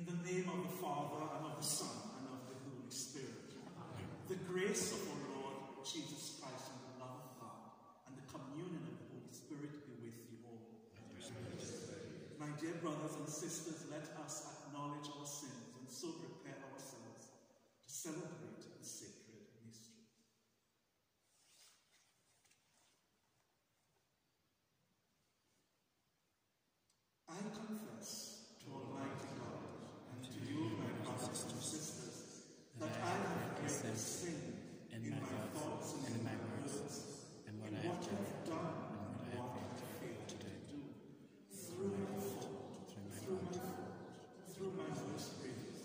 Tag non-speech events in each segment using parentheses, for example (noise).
In the name of the Father, and of the Son, and of the Holy Spirit. The grace of our Lord Jesus Christ, and the love of God, and the communion of the Holy Spirit be with you all. My dear brothers and sisters, let us acknowledge our sins and so prepare ourselves to celebrate the sacred mystery. I confess to Almighty God and to you, my brothers and sisters, that I have greatly sinned in in my my thoughts and in my words, and what in I have what I done, have done and and what what I I have failed to to do. Through my fault, through my through my fault. fault, through my worst griefs.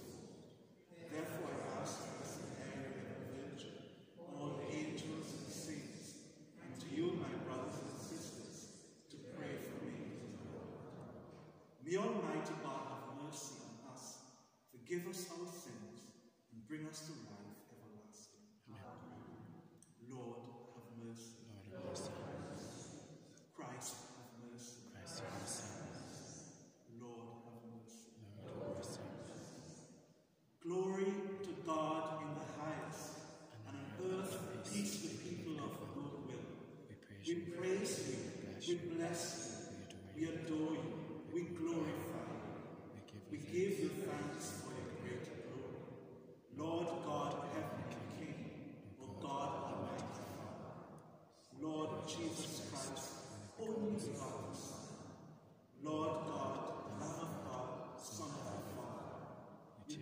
Therefore I ask as Mary and the Virgin, all angels and saints, and to you, my brothers and sisters, to pray for me. Almighty God have mercy on us, forgive us our sins, and bring us to life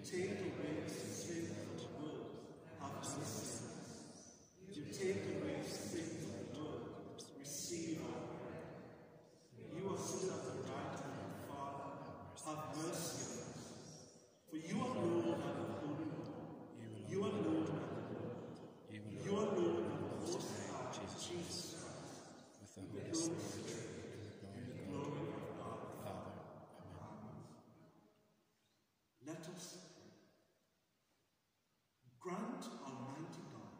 take away the sin of the world, have mercy. on us. You take away the sin of the world, receive our prayer. You are still at the right hand of the Father, have mercy on us. For you alone are the Holy One. You alone are the Lord. You You alone are the Most High, Jesus Jesus with the Christ, Holy Spirit and the glory of glory of God. the Father. Amen. Let us pray. Grant, Almighty God,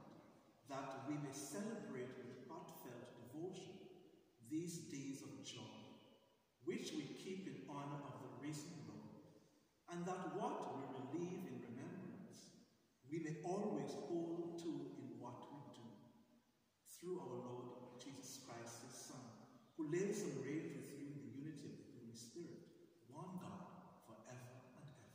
that we may celebrate with heartfelt devotion these days of joy, which we keep in honor of the risen Lord, and that what we relieve in remembrance, we may always hold to in what we do. Through our Lord Jesus Christ, his Son, who lives and reigns with you in the unity of the Holy Spirit, one God, forever and ever.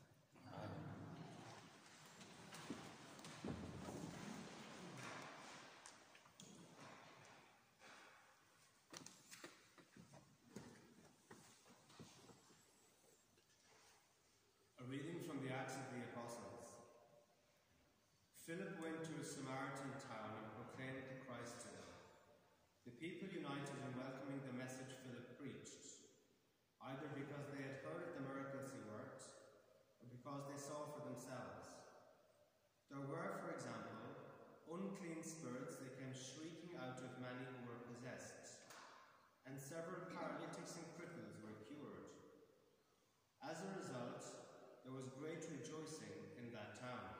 A reading from the Acts of the Apostles. Philip went to a Samaritan town and proclaimed the Christ to them. The people united in welcoming the message Philip preached, either because they had heard of the miracles he worked, or because they saw for themselves. There were, for example, unclean spirits that came shrieking out of many who were possessed, and several paralytics and cripples were cured. As a result, there was great rejoicing in that town.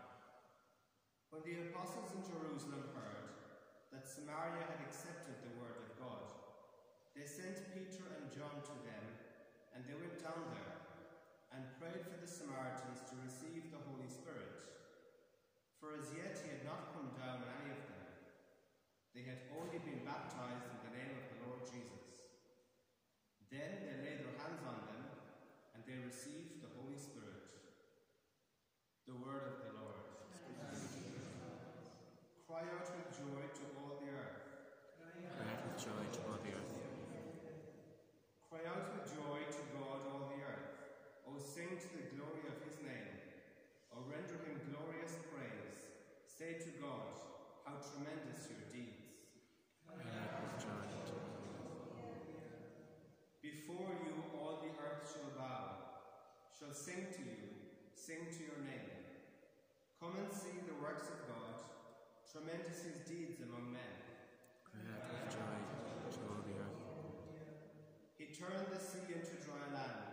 When the apostles in Jerusalem heard that Samaria had accepted the word of God, they sent Peter and John to them, and they went down there and prayed for the Samaritans to receive the Holy Spirit. For as yet he had not come down on any of them. They had only been baptized in the name of the Lord Jesus. Then they laid their hands on them, and they received the Holy Spirit. The word of the Lord. Cry out with joy to all the earth. Cry out with joy to all the earth. Cry out with joy to God, all the earth. O sing to the glory of his name. O render him glorious praise. Say to God, how tremendous your deeds. Cry out with joy to Before you all the earth shall bow, shall sing to you, sing to your name. Come and see the works of God, tremendous his deeds among men. Out joy to all the earth. He turned the sea into dry land.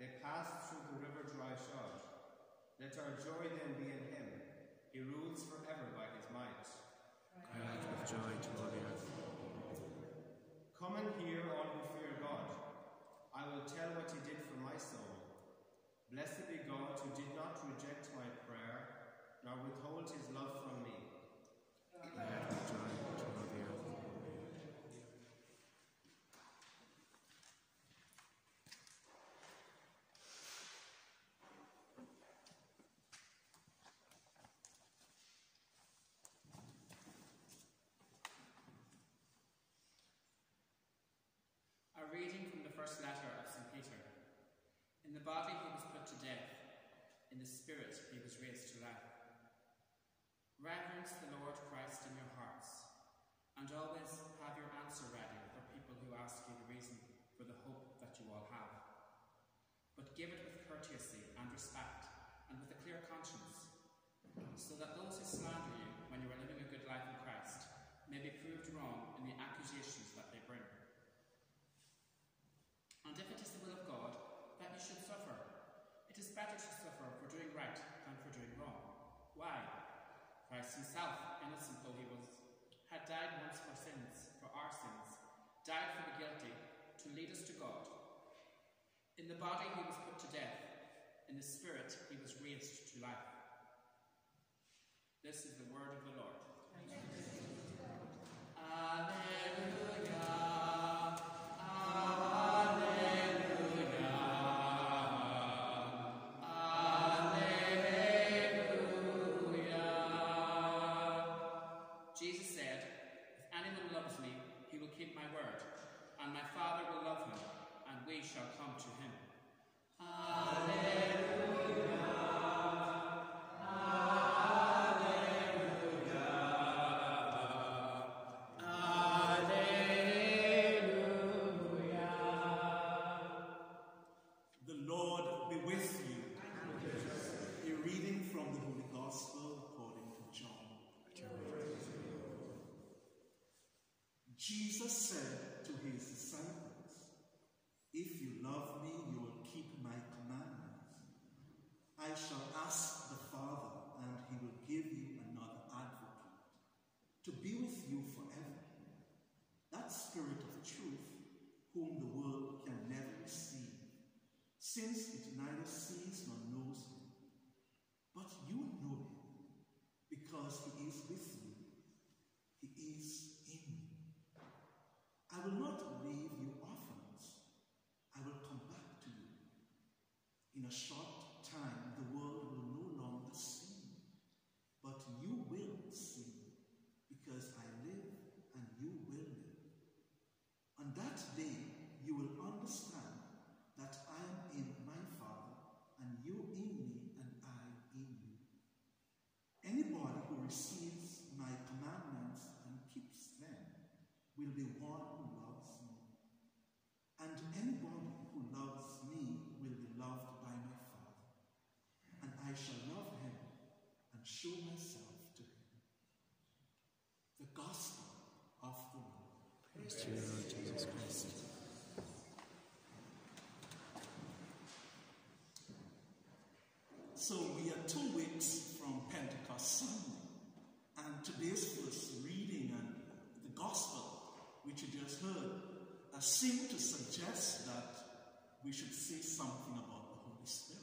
They passed through the river dry shod. Let our joy then be in him. He rules forever by his might. Out with joy to all the earth. Come and hear all who fear God. I will tell what he did for my soul. Blessed be God who did not reject my prayer, nor withhold his love from me. Cry out with joy to all the earth. A reading from the first letter of St. Peter. In the body he was put to death, in the spirit he was raised to life. Reverence the Lord Christ in your hearts, and always have your answer ready for people who ask you the reason for the hope that you all have. But give it with courtesy and respect, and with a clear conscience, so that those who slander you when you are living a good life in Christ may be proved wrong in the accusations that they bring. And if it is the will of God that you should suffer, better to suffer for doing right than for doing wrong. Why? Christ himself, innocent though he was, had died once for sins, for our sins, died for the guilty, to lead us to God. In the body he was put to death, in the spirit he was raised to life. This is the word of the Lord. Alleluia. Said to his disciples, If you love me, you will keep my commandments. I shall ask the Father, and he will give you another advocate to be with you forever. That Spirit of truth, whom the world can never receive, since it neither sees nor knows him. But you know him, because he is with you. He is in you. I will not leave you orphans. I will come back to you. In a short time, the world will no longer see me, but you will see me, because I live and you will live. On that day, you will understand that I am in my Father, and you in me, and I in you. Anybody who receives my commandments and keeps them will be one who loves me. And anybody who loves me will be loved by my Father. And I shall love him and show myself to him. The Gospel of the Lord. Praise to you, Lord Jesus Christ. So we are two weeks from Pentecost Sunday, and today's first reading and the gospel, which you just heard, uh, seem to suggest that we should say something about the Holy Spirit.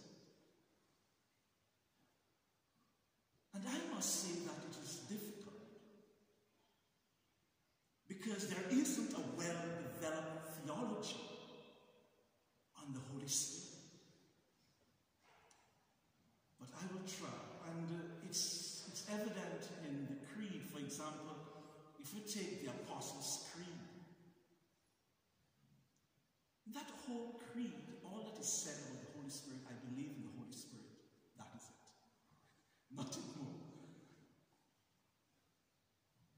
And I must say that it is difficult because there isn't a well-developed theology on the Holy Spirit. But I will try. And uh, it's, it's evident in the Creed, for example, if we take the Apostles' Creed. That whole creed, all that is said about the Holy Spirit, I believe in the Holy Spirit. That is it. Nothing more.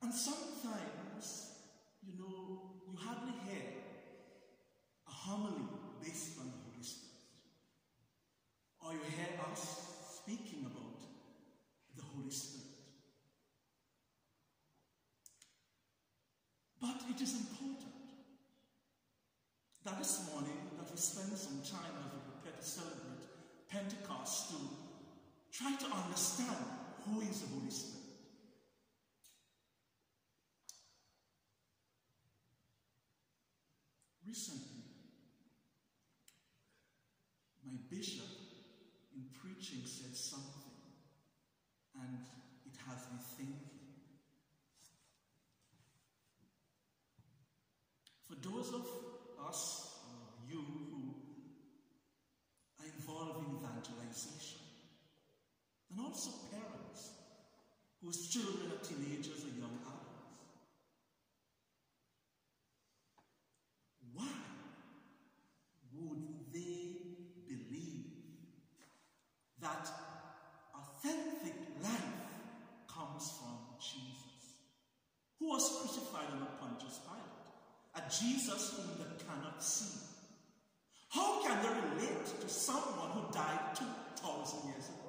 And sometimes, you know, you hardly hear a homily based on the Holy Spirit. Or you hear us speaking about the Holy Spirit. But it is important that this morning that we spend some time as we prepare to celebrate Pentecost to try to understand who is the Holy Spirit. Recently, my bishop in preaching said something, and it has me thinking. For those of us, or you, who are involved in and also parents whose children are teenagers or young adults, why would they believe that authentic life comes from Jesus, who was crucified on a Pontius Pilate, a Jesus whom they cannot see? How can they relate to someone who died 2,000 years ago?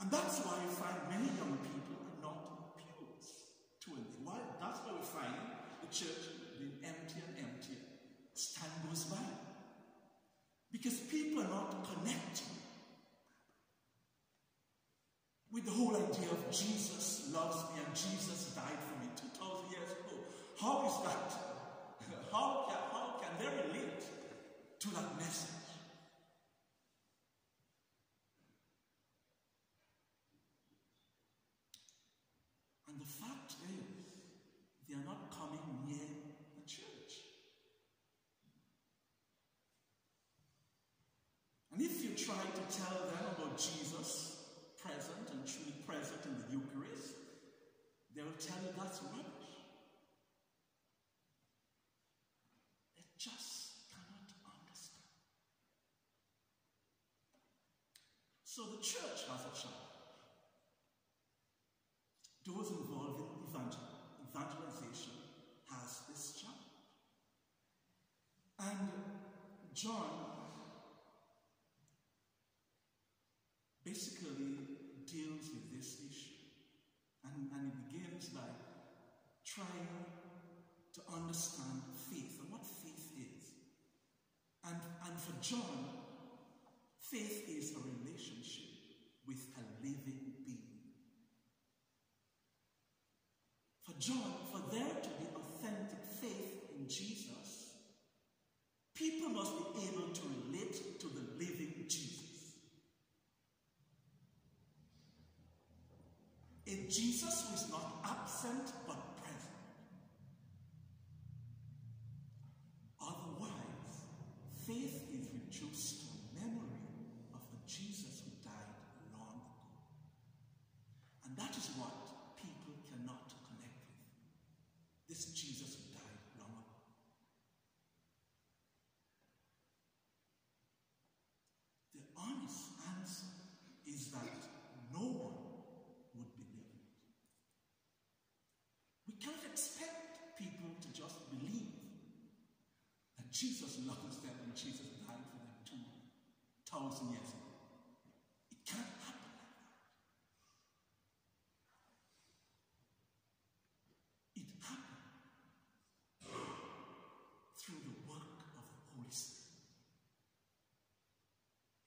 And that's why you find many young people are not pews. To and why? That's why we find the church being empty and emptier. as Time goes by. Because people are not connecting with the whole idea of Jesus loves me and Jesus died for me 2,000 years ago. How is that? (laughs) How can, how can they relate to that message? And they are not coming near the church. And if you try to tell them about Jesus present and truly present in the Eucharist, they will tell you that's rubbish. They just cannot understand. So the church has a challenge. Those involved in evangel- evangelization has this challenge. And John basically deals with this issue. And, and it begins by trying to understand faith and what faith is. And, and for John, faith is a relationship with a living being. For John, for there to be authentic faith in Jesus, people must be able to relate to the living Jesus. A Jesus who is not absent but present. Otherwise, faith is reduced to a memory of a Jesus who died long ago. And that is what people cannot connect with. This Jesus who died long ago. The honest answer is that no one would believe it. We can't expect people to just believe that Jesus loves them and Jesus died for them 2,000 years ago. It can't happen like that. It happened through the work of the Holy Spirit.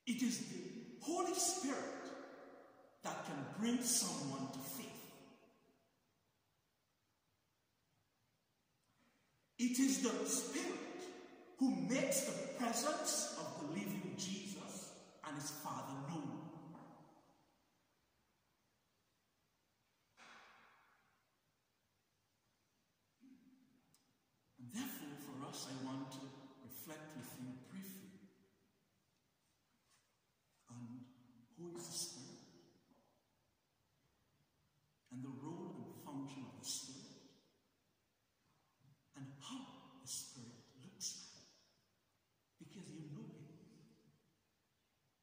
It is the Holy Spirit that can bring someone to faith. It is the Spirit who makes the presence of the living Jesus and his Father known. And therefore, for us, I want to reflect with you briefly on who is the Spirit and the role and function of the Spirit and how the Spirit looks like. Because you know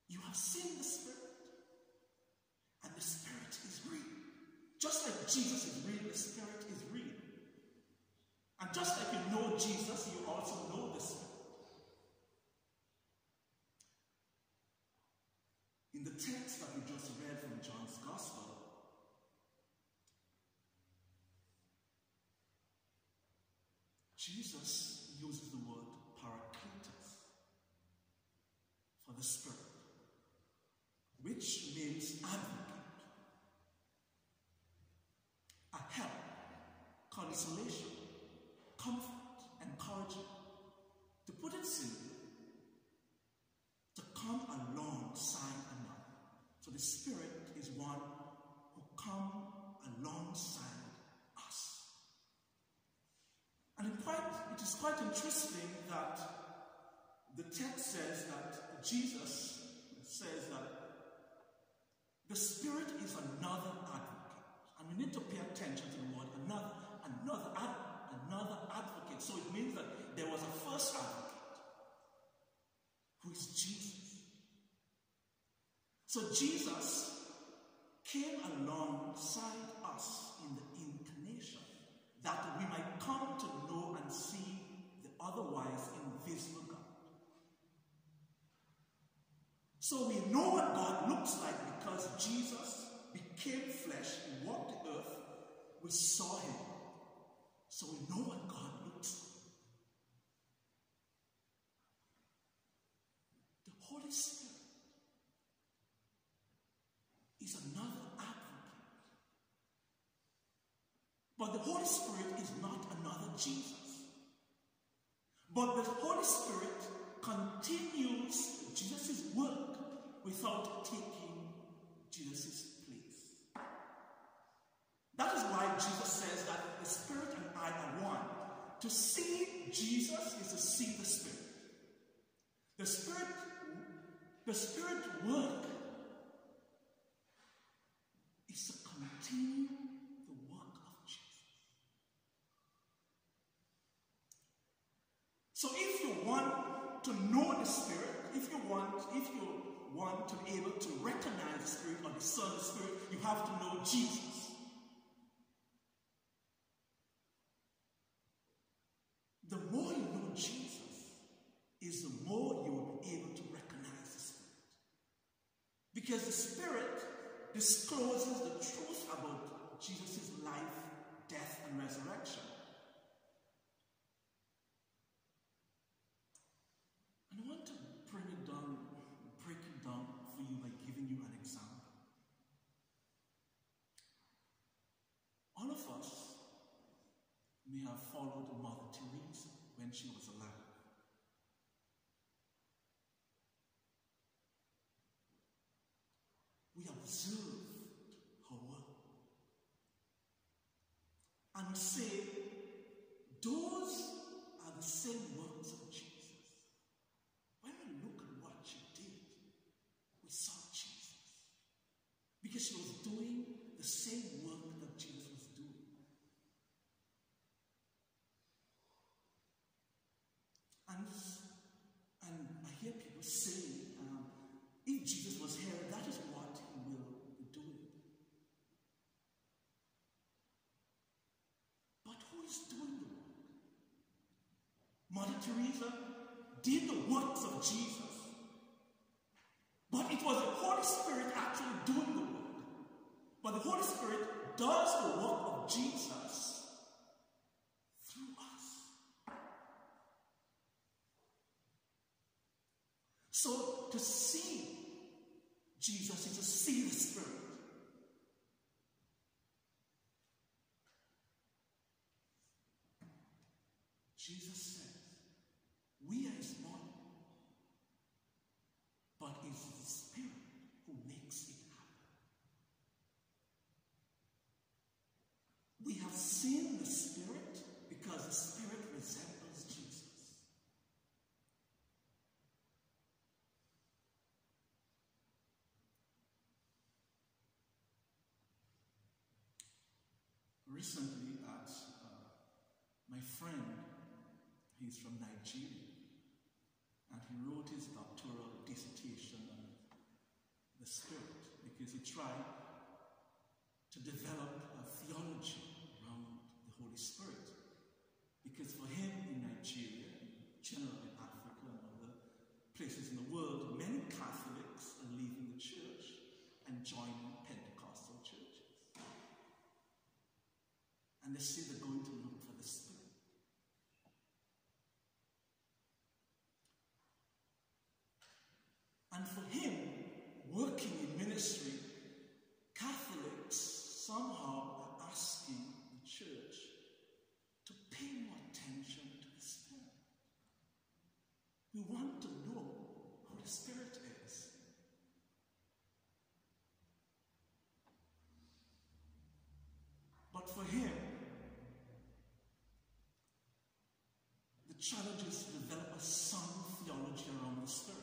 Him. Have seen the Spirit. And the Spirit is real. Just like Jesus is real, the Spirit is real. And just like you know Jesus, you also know the Spirit. In the text that we just read from John's Gospel, Jesus uses the word parakletos for the Spirit, which means advocate, a help, consolation, comfort, encouragement. To put it simply, to come alongside another. So the Spirit is one who comes alongside us. And quite, it is quite interesting that the text says that Jesus says that another advocate. And we need to pay attention to the word another, another, another advocate. So it means that there was a first advocate, who is Jesus. So Jesus came alongside us in the incarnation that we might come to know and see the otherwise invisible God. So we know what God looks like because Jesus became flesh, he walked the earth, we saw him. So we know what God looks. The Holy Spirit is another advocate. But the Holy Spirit is not another Jesus. But the Holy Spirit continues Jesus' work without taking Jesus'. That is why Jesus says that the Spirit and I are one. To see Jesus is to see the Spirit. The Spirit, the Spirit work is to continue the work of Jesus. So if you want to know the Spirit, if you want, if you want to be able to recognize the Spirit or discern the Spirit, you have to know Jesus. The more you know Jesus, is the more you will be able to recognize the Spirit. Because the Spirit discloses the truth about Jesus' life, death, and resurrection. And I want to bring it down, break it down for you by giving you an example. All of us may have followed Mother Teresa when she was alive. We observe her work. And we say, those are the same works of Jesus. When we look at what she did, we saw Jesus. Because she was doing the same work that Jesus was doing. And, and I hear people say, um, if Jesus was here, that is what he will be doing. But who is doing the work? Mother Teresa did the works of Jesus. But it was the Holy Spirit actually doing the work. But the Holy Spirit does the work of Jesus through us. So to see Jesus is to see the Spirit. Jesus says, We are his body, but it's the Spirit who makes it happen. We have seen the Spirit because the Spirit resembles Jesus. Recently, at uh, my friend, he's from Nigeria, and he wrote his doctoral dissertation on the Spirit because he tried to develop a theology around the Holy Spirit. Because for him in Nigeria, generally in Africa and other places in the world, many Catholics are leaving the church and joining Pentecostal churches. And they say they're going to look for the Spirit. And for him, working in ministry, Catholics somehow are asking the church to pay more attention to the Spirit. We want to know who the Spirit is. Challenge is to develop a sound theology around the Spirit.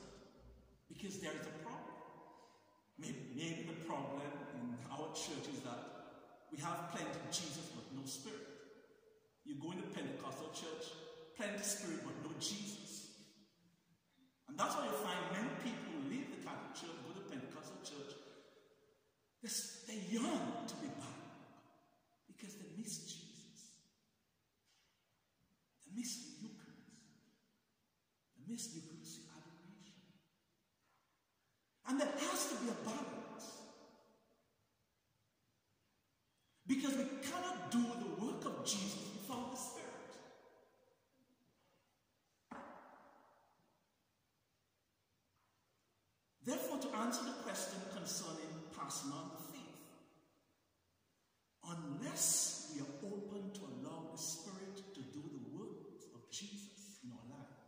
Because there is a problem. Maybe, maybe the problem in our church is that we have plenty of Jesus but no Spirit. You go into Pentecostal church, plenty of Spirit but no Jesus. And that's why you find many people who leave the Catholic Church, go to Pentecostal church, they, they yearn to be back because they miss Jesus. They miss the Eucharist. They miss Eucharistic adoration. And there has to be a balance. Because we cannot do the work of Jesus without the Spirit. Therefore, to answer the question concerning passing on the faith, unless we are open to allow the Spirit to do the work of Jesus in our life,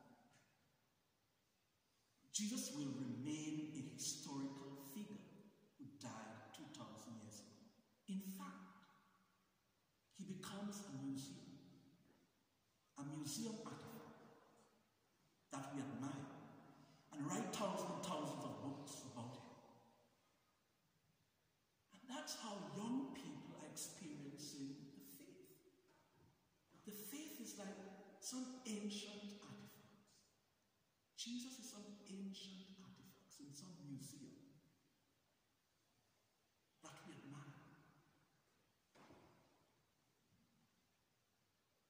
Jesus will remain a historical figure who died 2,000 years ago. In fact, he becomes a museum, a museum artifact that we admire and write thousands and thousands of books about him. And that's how young people are experiencing the faith. The faith is like some ancient artifacts. Jesus is some ancient artifacts in some museum that we admire.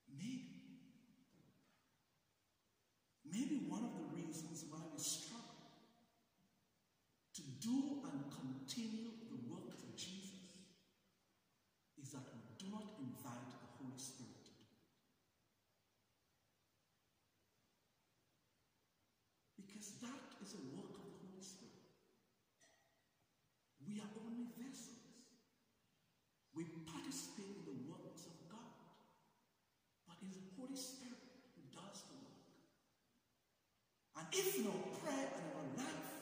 Maybe, maybe one of the reasons why we struggle to do and continue the work of Jesus is that we do not invite the Holy Spirit to do it. Because that is a work of the Holy Spirit. We are only vessels. We participate in the works of God. But it's the Holy Spirit who does the work. And if in our prayer and our life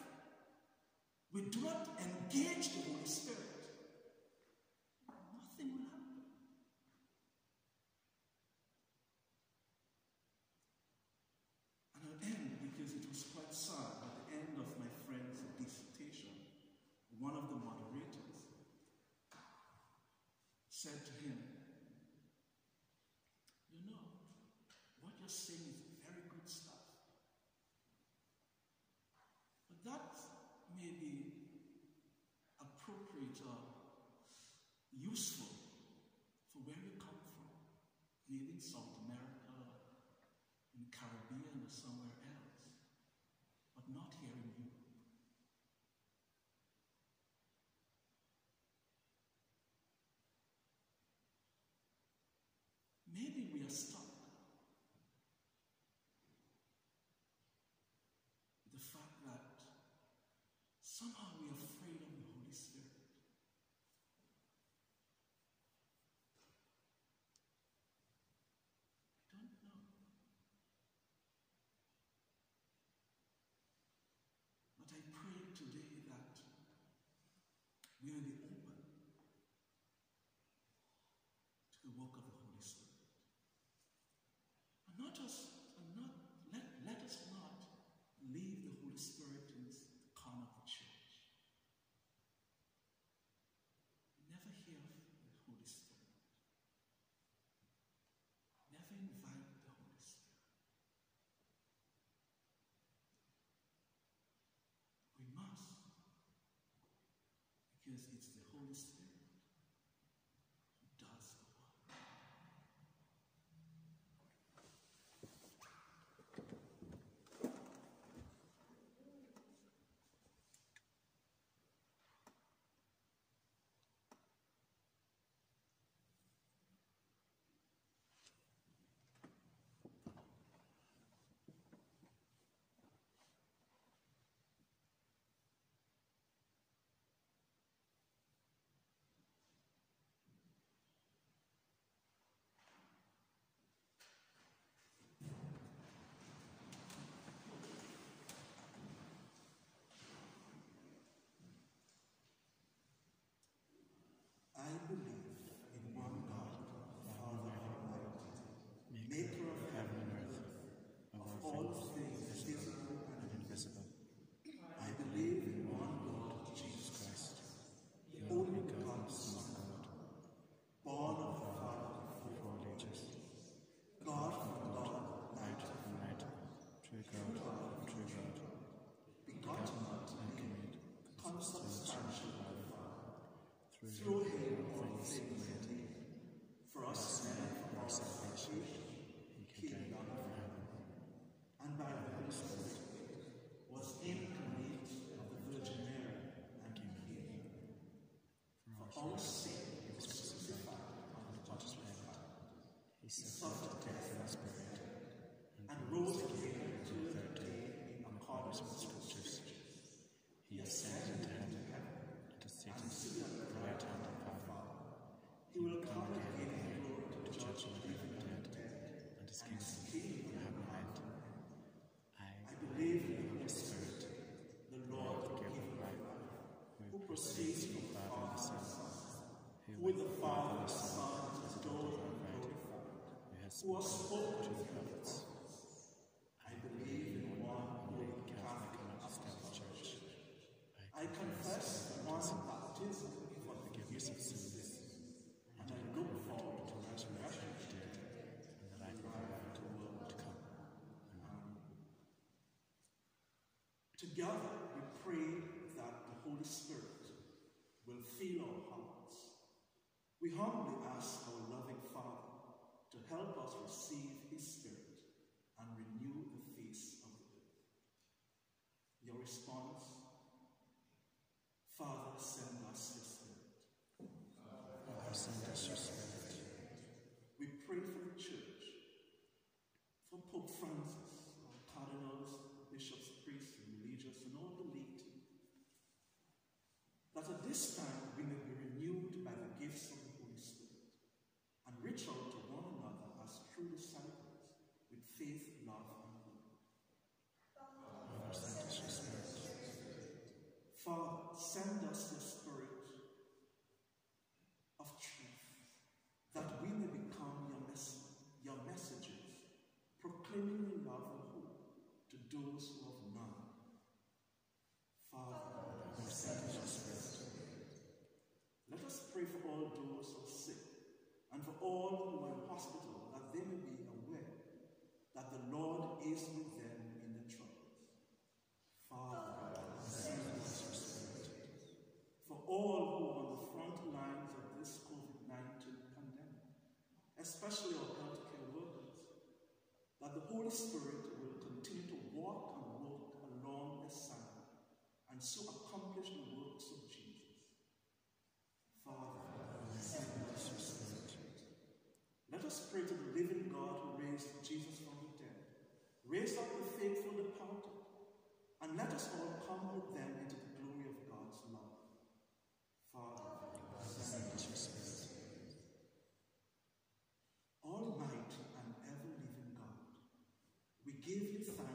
we do not engage the Holy Spirit, nothing will happen. And I'll end because it was quite sad at the end of my friend's dissertation, one of the moderators said to him, You know, what you're saying is very good stuff. But that may be useful for where you come from, maybe in South America, in Caribbean, or somewhere else, but not here in Europe. Maybe we are stuck with the fact that somehow we are afraid of the Holy Spirit. I don't know. But I pray today that we will be open to the work of the Holy Spirit. And not us, and not let, let us not leave the Holy Spirit in the corner of the church. We never hear of the Holy Spirit. Never invite the Holy Spirit. We must, because it's the Holy Spirit who has spoken to the prophets. I believe in one holy Catholic and Apostolic Church. I confess one baptism for the forgiveness of sins, and I look forward to resurrection of the dead and the life of the world to come. Amen. Together we pray that the Holy Spirit will fill our hearts. We humbly ask help us receive Spirit give you signs.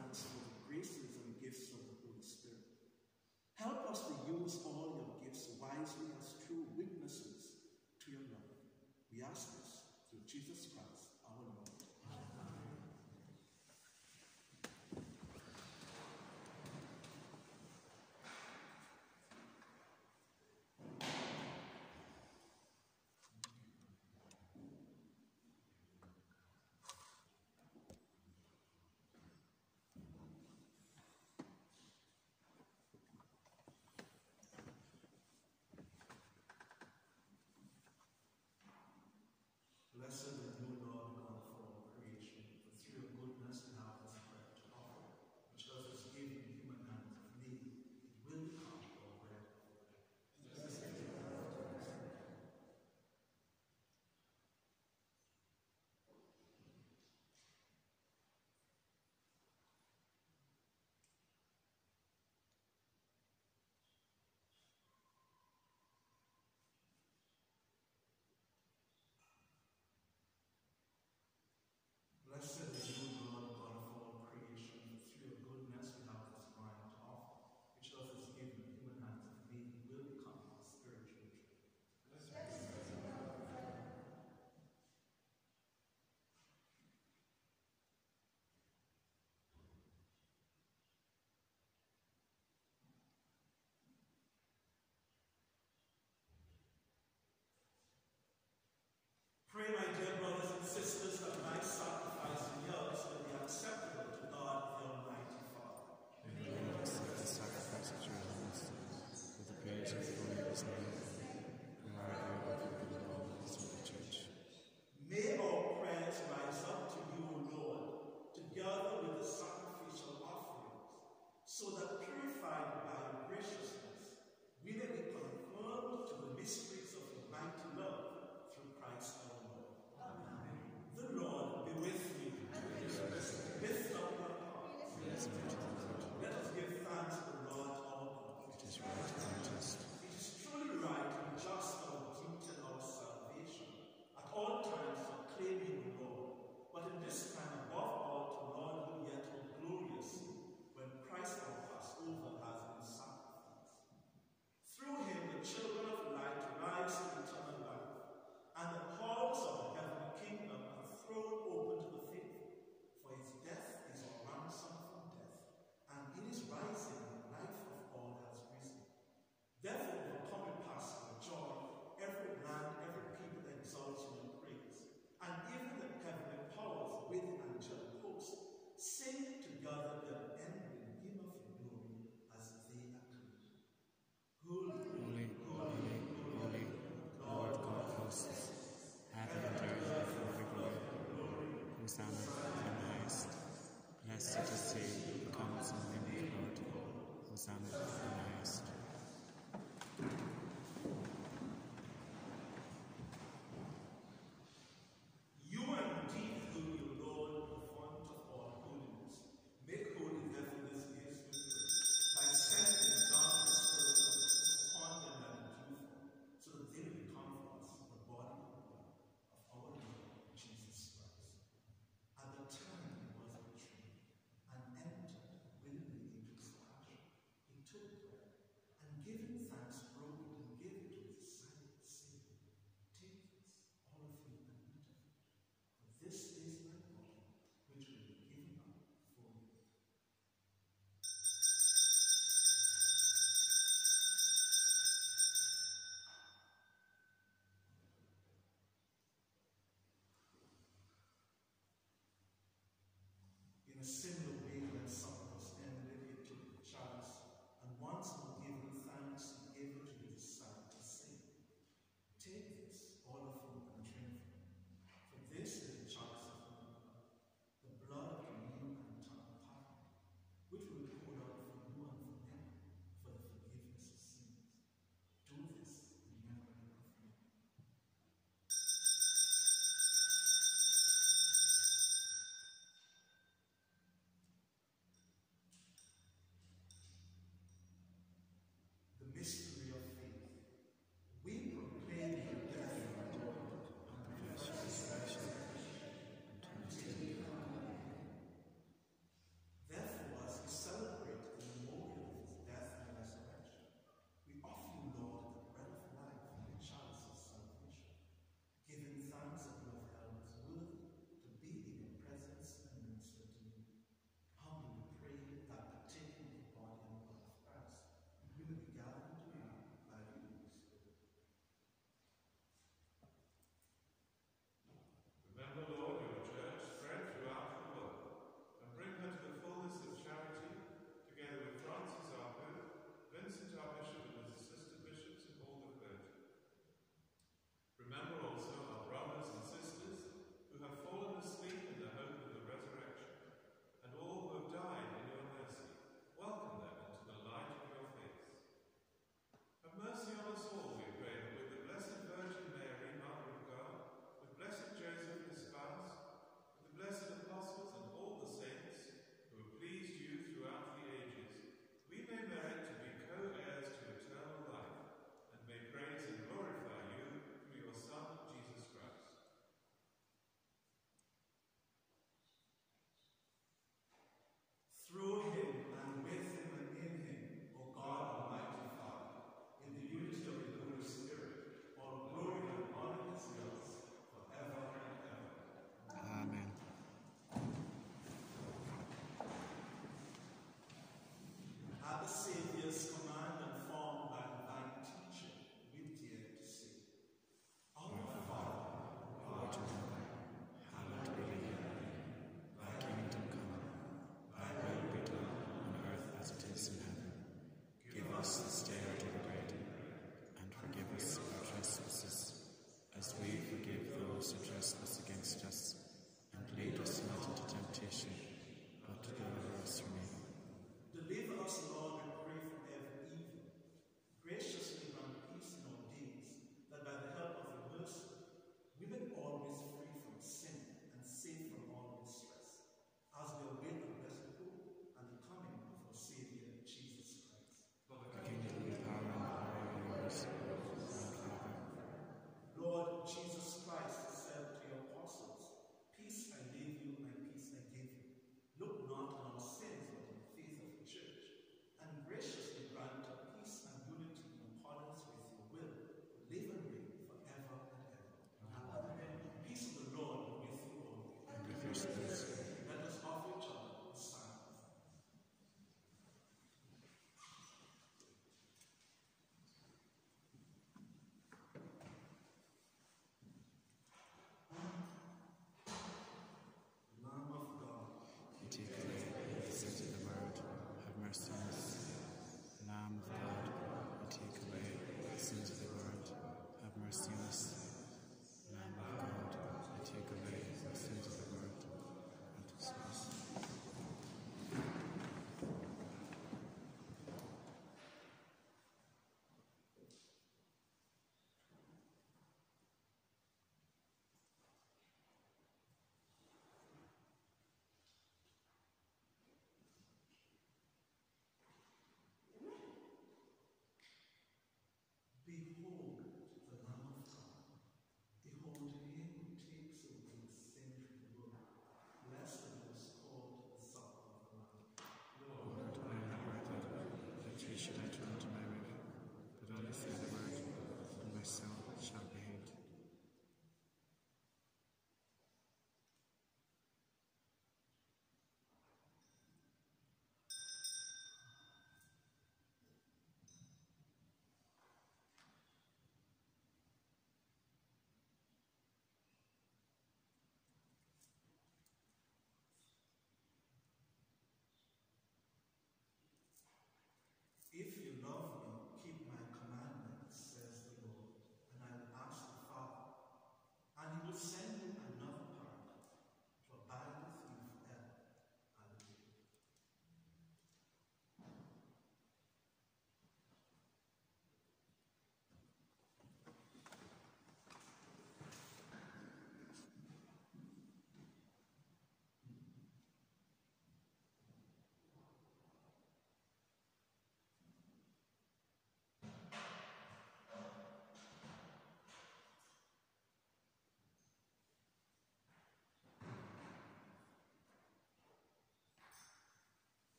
In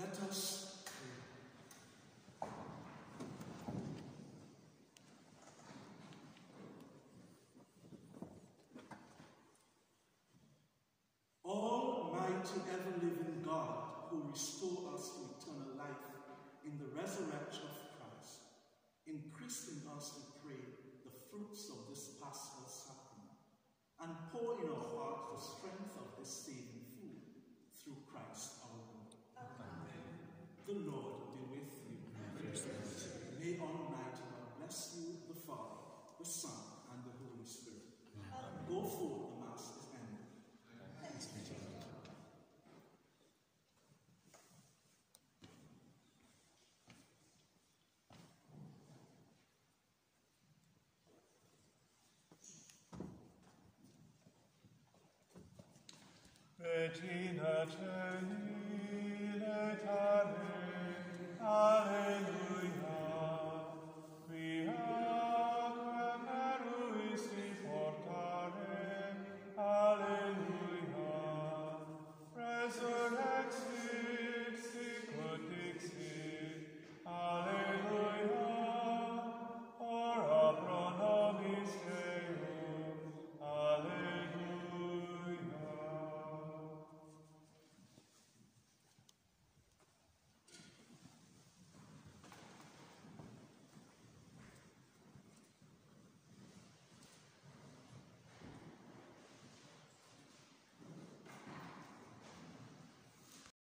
Let us pray. Almighty ever living God, who restore us to eternal life in the resurrection of Christ, increase in us, we pray, the fruits of this paschal sacrament, and pour in our hearts the strength of this saving Regina Coeli,